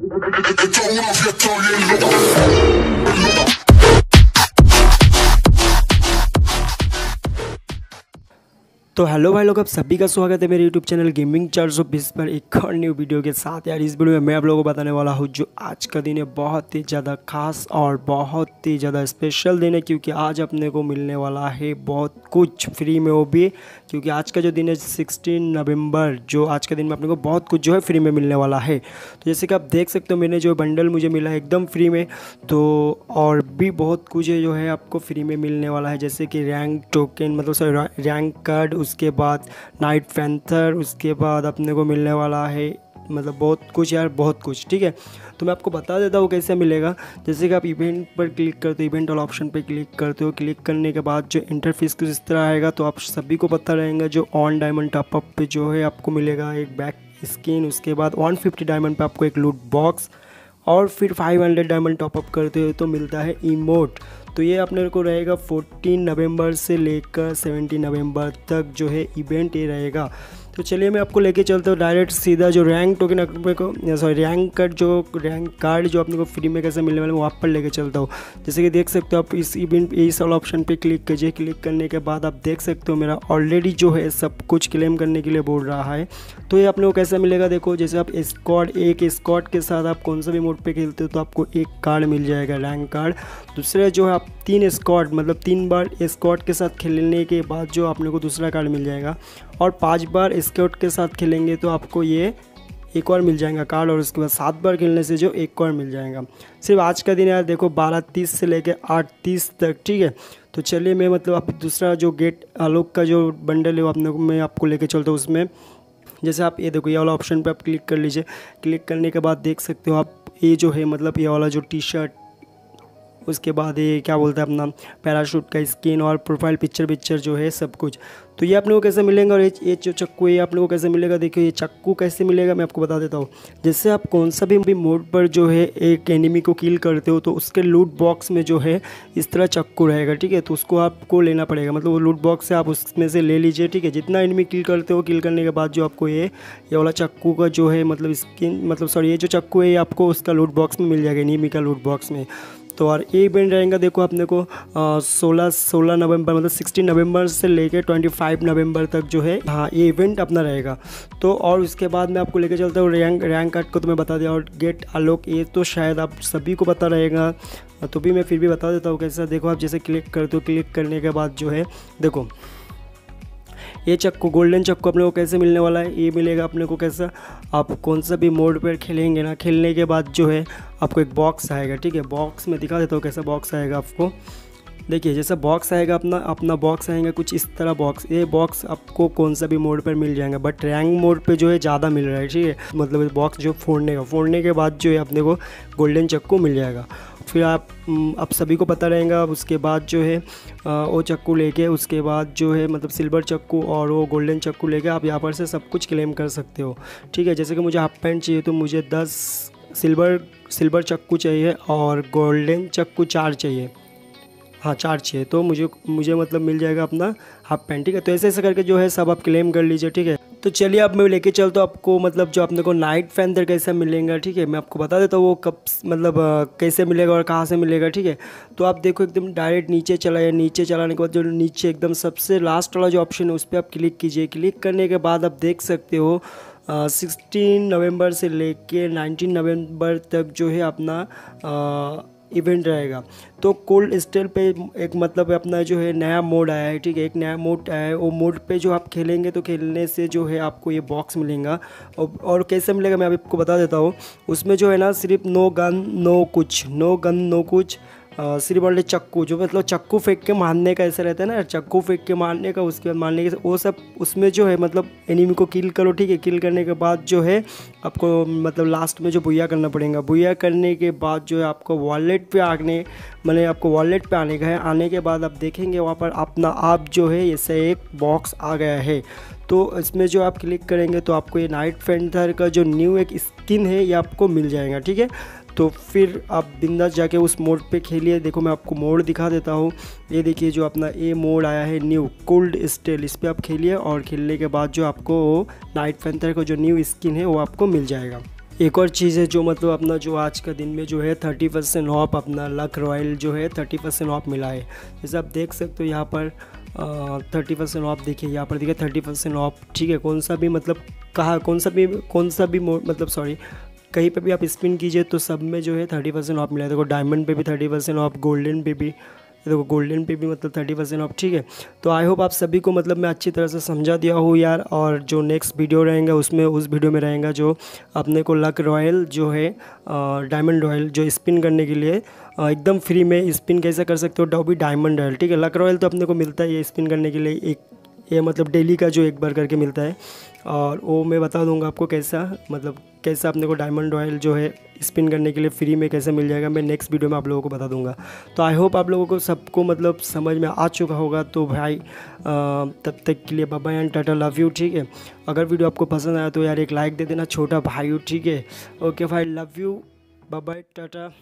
Et It's only my fifth time, तो hello भाई लोग, आप सभी का स्वागत है मेरे यूट्यूब चैनल गेमिंग चार सौ बीस पर एक और न्यू वीडियो के साथ। यार, इस वीडियो में मैं आप लोगों को बताने वाला हूँ जो आज का दिन है, बहुत ही ज़्यादा खास और बहुत ही ज़्यादा स्पेशल दिन है, क्योंकि आज अपने को मिलने वाला है बहुत कुछ फ्री में वो भी, क्योंकि आज का जो दिन है सिक्सटीन नवंबर जो आज का दिन में अपने को बहुत कुछ जो है फ्री में मिलने वाला है। तो जैसे कि आप देख सकते हो, मैंने जो बंडल मुझे मिला है एकदम फ्री में तो और भी बहुत कुछ जो है आपको फ्री में मिलने वाला है, जैसे कि रैंक टोकन मतलब सॉरी रैंक कार्ड उसके बाद नाइट फैंथर उसके बाद अपने को मिलने वाला है। मतलब बहुत कुछ यार, बहुत कुछ, ठीक है? तो मैं आपको बता देता हूँ कैसे मिलेगा। जैसे कि आप इवेंट पर क्लिक करते हो इवेंट वाला ऑप्शन पर क्लिक करते हो क्लिक करने के बाद जो इंटरफेस कुछ इस तरह आएगा तो आप सभी को पता रहेगा जो ऑन डायमंड टॉपअप पे जो है आपको मिलेगा एक बैक स्किन उसके बाद 150 डायमंड पे आपको एक लूट बॉक्स और फिर 500 डायमंड टॉपअप करते हो तो मिलता है इमोट तो ये अपने को रहेगा 14 नवंबर से लेकर 17 नवंबर तक जो है इवेंट ये रहेगा। तो चलिए मैं आपको लेके चलता हूँ डायरेक्ट सीधा जो रैंक टोकन अपने को सॉरी रैंक कार्ड जो रैंक कार्ड जो अपने को फ्री में कैसे मिलने वाला वहाँ पर लेके चलता हूँ। जैसे कि देख सकते हो आप इस इवेंट इस वाला ऑप्शन पे क्लिक कीजिए। क्लिक करने के बाद आप देख सकते हो मेरा ऑलरेडी जो है सब कुछ क्लेम करने के लिए बोल रहा है। तो ये अपने को कैसा मिलेगा देखो, जैसे आप स्कॉड एक स्कॉड के साथ आप कौन सा भी मोड पर खेलते हो तो आपको एक कार्ड मिल जाएगा रैंक कार्ड दूसरा जो है आप तीन स्कॉड मतलब तीन बार स्कॉड के साथ खेलने के बाद जो आपने को दूसरा कार्ड मिल जाएगा। और पाँच बार स्कॉट के साथ खेलेंगे तो आपको ये एक और मिल जाएगा कार्ड और उसके बाद सात बार खेलने से जो एक और मिल जाएगा। सिर्फ़ आज का दिन यार देखो, बारह तीस से लेकर आठ तीस तक, ठीक है? तो चलिए मैं मतलब आप दूसरा जो गेट आलोक का जो बंडल है वो अपने को मैं आपको लेके चलता हूँ उसमें। जैसे आप ये देखो, ये वाला ऑप्शन पे आप क्लिक कर लीजिए। क्लिक करने के बाद देख सकते हो आप ये जो है मतलब ये वाला जो टी शर्ट उसके बाद ये क्या बोलते हैं अपना पैराशूट का स्किन और प्रोफ़ाइल पिक्चर पिक्चर जो है सब कुछ। तो ये अपने को कैसे मिलेगा और ये ये जो चक्कू ये अपने को कैसे मिलेगा? देखिए ये चक्कू कैसे मिलेगा? मैं आपको बता देता हूँ। जैसे आप कौन सा भी, भी मोड पर जो है एक एनिमी को किल करते हो तो उसके लूट बॉक्स में जो है इस तरह चक्कू रहेगा ठीक है? तो उसको आपको लेना पड़ेगा। मतलब वो लूट बॉक्स से आप उसमें से ले लीजिए ठीक है? जितना एनिमी किल करते हो किल करने के बाद जो आपको ये ये वाला चक्कू का जो है मतलब स्किन मतलब सॉरी ये जो चक्कू है ये आपको उसका लूट बॉक्स में मिल जाएगा एनिमी का लूट बॉक्स में। तो और ये इवेंट रहेगा, देखो अपने को सोलह सोलह नवंबर मतलब सिक्सटीन नवंबर से लेके ट्वेंटी फाइव नवंबर तक जो है हाँ ये इवेंट अपना रहेगा। तो और उसके बाद मैं आपको लेके चलता हूँ रैंक रैंक कार्ड को तो मैं बता दिया और गेट आलोक ये तो शायद आप सभी को पता रहेगा तो भी मैं फिर भी बता देता हूँ कैसा, देखो आप जैसे क्लिक करते हो क्लिक करने के बाद जो है, देखो ये चक्कू गोल्डन चक्कू अपने को कैसे मिलने वाला है? ये मिलेगा अपने को कैसा? आप कौन सा भी मोड पर खेलेंगे ना, खेलने के बाद जो है आपको एक बॉक्स आएगा, ठीक है? बॉक्स में दिखा देता हूँ कैसा बॉक्स आएगा आपको। देखिए, जैसा बॉक्स आएगा, अपना अपना बॉक्स आएगा, कुछ इस तरह बॉक्स ये बॉक्स आपको कौन सा भी मोड पर मिल जाएगा बट रैंक मोड पे जो है ज़्यादा मिल रहा है, ठीक है? मतलब बॉक्स जो फोड़ने का, फोड़ने के बाद जो है अपने को गोल्डन चक्कू मिल जाएगा। फिर आप आप सभी को पता रहेगा उसके बाद जो है वो चक्कू लेके, उसके बाद जो है मतलब सिल्वर चक्कू और वो गोल्डन चक्कू लेके आप यहाँ पर से सब कुछ क्लेम कर सकते हो। ठीक है, जैसे कि मुझे हाफ़ पैंट चाहिए तो मुझे दस सिल्वर सिल्वर चक्कू चाहिए और गोल्डन चक्कू चार चाहिए। हाँ चार चाहिए तो मुझे मुझे मतलब मिल जाएगा अपना हाफ़ पैंट, ठीक है? तो ऐसे ऐसे करके जो है, सब आप क्लेम कर लीजिए, ठीक है? तो चलिए अब मैं लेके चलता हूँ आपको मतलब जो अपने को नाइट फैंथर कैसे मिलेगा, ठीक है? मैं आपको बता देता हूँ वो कब मतलब कैसे मिलेगा और कहाँ से मिलेगा, ठीक है? तो आप देखो एकदम डायरेक्ट नीचे चला या नीचे चलाने के बाद जो नीचे एकदम सबसे लास्ट वाला जो ऑप्शन है, उस पर आप क्लिक कीजिए। क्लिक करने के बाद आप देख सकते हो सिक्सटीन नवंबर से लेके नाइनटीन नवंबर तक जो है अपना इवेंट रहेगा। तो कोल्ड स्टेल पे एक मतलब अपना जो है नया मोड आया है ठीक है? एक नया मोड आया है। वो मोड पे जो आप खेलेंगे तो खेलने से जो है आपको ये बॉक्स मिलेगा। और, और कैसे मिलेगा मैं आपको बता देता हूँ। उसमें जो है ना सिर्फ़ नो गन नो कुछ नो गन नो कुछ सिर्फ़ वाले चक्कू, जो मतलब चक्कू फेंक के मारने का ऐसा रहता है ना, चक्कू फेंक के मारने का, उसके बाद मारने के, वो सब उसमें जो है मतलब एनिमी को किल करो, ठीक है? किल करने के बाद जो है, आपको मतलब लास्ट में जो बुया करना पड़ेगा। बुया करने के बाद जो है, आपको वॉलेट पे आने मैंने आपको वॉलेट पे आने का है। आने के बाद आप देखेंगे, वहाँ पर अपना आप जो है, ऐसे एक बॉक्स आ गया है। तो इसमें जो आप क्लिक करेंगे तो आपको ये नाइट फेंथर का जो न्यू एक स्किन है, ये आपको मिल जाएगा, ठीक है? तो फिर आप बिंदास जाके उस मोड पे खेलिए। देखो, मैं आपको मोड दिखा देता हूँ। ये देखिए, जो अपना ए मोड आया है, न्यू, कोल्ड स्टेल, इस पर आप खेलिए और खेलने के बाद जो आपको नाइट फैंथर का जो न्यू स्किन है, वो आपको मिल जाएगा। एक और चीज़ है जो मतलब अपना जो आज का दिन में जो है, थर्टी परसेंट ऑफ़ अपना लक रॉयल जो है, थर्टी परसेंट ऑफ़ मिला है। जैसे आप देख सकते हो यहाँ पर थर्टी परसेंट ऑफ़ देखिए, यहाँ पर देखिए, थर्टी परसेंट ऑफ़, ठीक है? कौन सा भी मतलब कहा, कौन सा भी, कौन सा भी मतलब सॉरी कहीं पे भी आप स्पिन कीजिए तो सब में जो है थर्टी परसेंट ऑफ़ मिला देखो डायमंड पे भी थर्टी परसेंट ऑफ़ गोल्डन पे भी, देखो गोल्डन पे भी मतलब थर्टी परसेंट ऑफ़ ठीक है? तो आई होप आप सभी को मतलब मैं अच्छी तरह से समझा दिया हूँ यार, और जो नेक्स्ट वीडियो रहेंगे उसमें, उस वीडियो में रहेगा जो अपने को लक रॉयल जो है डायमंड रॉयल जो स्पिन करने के लिए एकदम फ्री में स्पिन कैसे कर सकते हो? डॉबी डायमंड रॉयल ठीक है? लक रॉयल तो अपने को मिलता है ये स्पिन करने के लिए, एक ये मतलब डेली का जो एक बार करके मिलता है। और वो मैं बता दूँगा आपको कैसा मतलब कैसा अपने को डायमंड ऑयल जो है स्पिन करने के लिए फ्री में कैसे मिल जाएगा, मैं नेक्स्ट वीडियो में आप लोगों को बता दूँगा। तो आई होप आप लोगों को सबको मतलब समझ में आ चुका होगा। तो भाई तब तक के लिए बाबा एंड टाटा लव यू ठीक है? अगर वीडियो आपको पसंद आया तो यार एक लाइक दे देना, छोटा भाई ठीक है? ओके भाई लव यू बाबा टाटा